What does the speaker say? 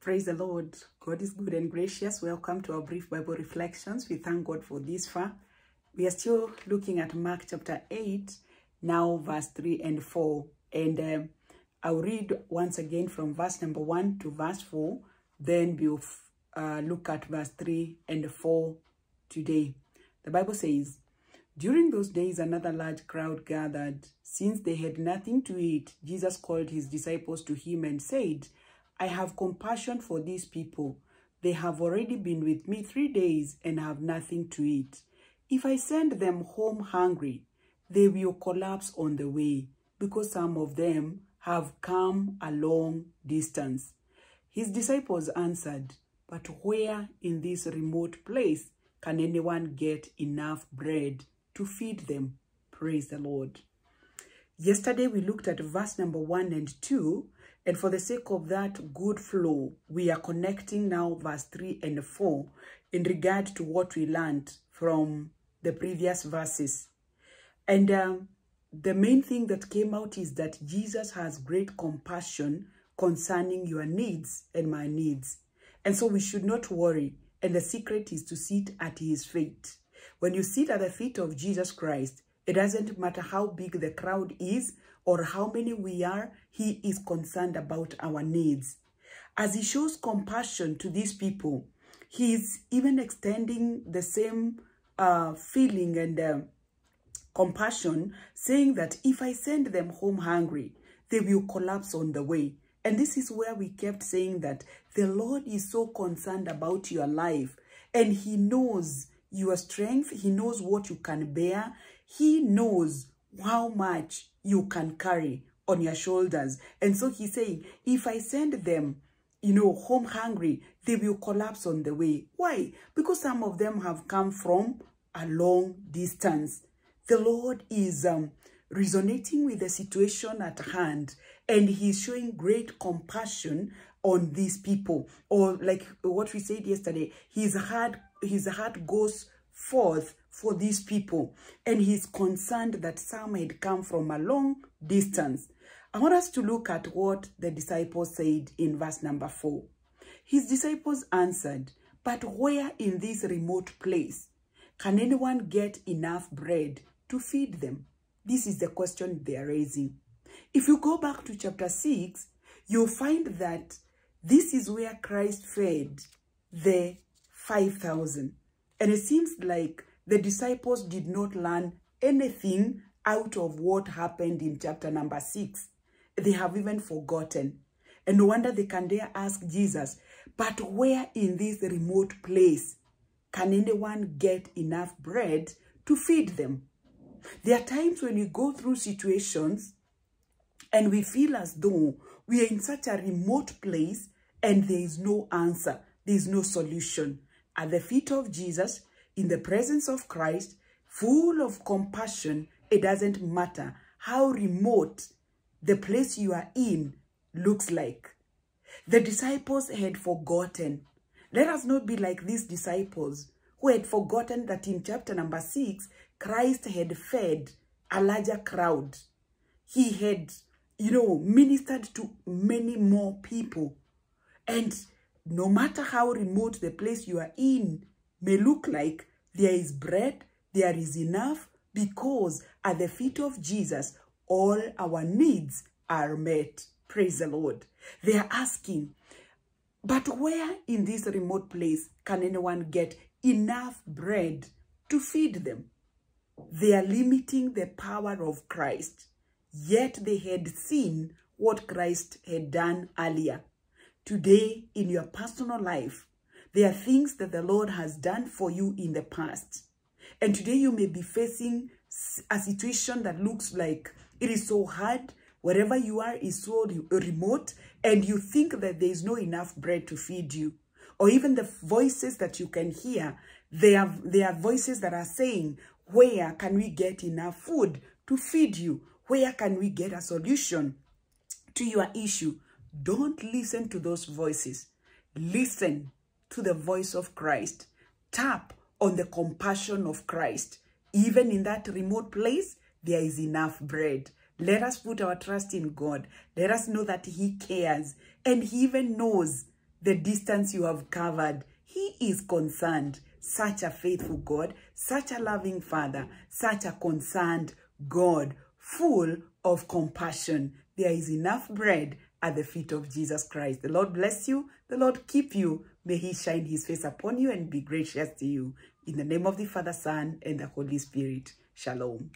Praise the Lord. God is good and gracious. Welcome to our brief Bible reflections. We thank God for this far. We are still looking at Mark chapter 8, now verse 3 and 4. And um, I'll read once again from verse number 1 to verse 4. Then we'll uh, look at verse 3 and 4 today. The Bible says, During those days, another large crowd gathered. Since they had nothing to eat, Jesus called his disciples to him and said, I have compassion for these people. They have already been with me three days and have nothing to eat. If I send them home hungry, they will collapse on the way because some of them have come a long distance. His disciples answered, But where in this remote place can anyone get enough bread to feed them? Praise the Lord. Yesterday we looked at verse number 1 and 2 and for the sake of that good flow, we are connecting now verse 3 and 4 in regard to what we learned from the previous verses. And um, the main thing that came out is that Jesus has great compassion concerning your needs and my needs. And so we should not worry. And the secret is to sit at his feet. When you sit at the feet of Jesus Christ, it doesn't matter how big the crowd is or how many we are, he is concerned about our needs. As he shows compassion to these people, he is even extending the same uh, feeling and uh, compassion, saying that if I send them home hungry, they will collapse on the way. And this is where we kept saying that the Lord is so concerned about your life and he knows your strength. He knows what you can bear. He knows how much you can carry on your shoulders. And so he's saying, if I send them, you know, home hungry, they will collapse on the way. Why? Because some of them have come from a long distance. The Lord is um, resonating with the situation at hand and he's showing great compassion on these people. Or like what we said yesterday, his heart, his heart goes forth for these people. And he's concerned that some had come from a long distance. I want us to look at what the disciples said in verse number 4. His disciples answered, But where in this remote place can anyone get enough bread to feed them? This is the question they are raising. If you go back to chapter 6, you'll find that this is where Christ fed the 5,000. And it seems like the disciples did not learn anything out of what happened in chapter number 6. They have even forgotten. And no wonder they can dare ask Jesus, but where in this remote place can anyone get enough bread to feed them? There are times when we go through situations and we feel as though we are in such a remote place and there is no answer, there is no solution. At the feet of Jesus, in the presence of Christ, full of compassion, it doesn't matter how remote the place you are in looks like. The disciples had forgotten. Let us not be like these disciples who had forgotten that in chapter number 6, Christ had fed a larger crowd. He had, you know, ministered to many more people. And no matter how remote the place you are in may look like, there is bread, there is enough, because at the feet of Jesus, all our needs are met. Praise the Lord. They are asking, but where in this remote place can anyone get enough bread to feed them? They are limiting the power of Christ, yet they had seen what Christ had done earlier. Today, in your personal life, there are things that the Lord has done for you in the past. And today you may be facing a situation that looks like it is so hard. Wherever you are is so remote and you think that there is no enough bread to feed you. Or even the voices that you can hear, they are, they are voices that are saying, where can we get enough food to feed you? Where can we get a solution to your issue? Don't listen to those voices. Listen to the voice of Christ. Tap on the compassion of Christ. Even in that remote place, there is enough bread. Let us put our trust in God. Let us know that he cares. And he even knows the distance you have covered. He is concerned. Such a faithful God, such a loving Father, such a concerned God, full of compassion. There is enough bread at the feet of Jesus Christ. The Lord bless you. The Lord keep you. May he shine his face upon you and be gracious to you. In the name of the Father, Son, and the Holy Spirit. Shalom.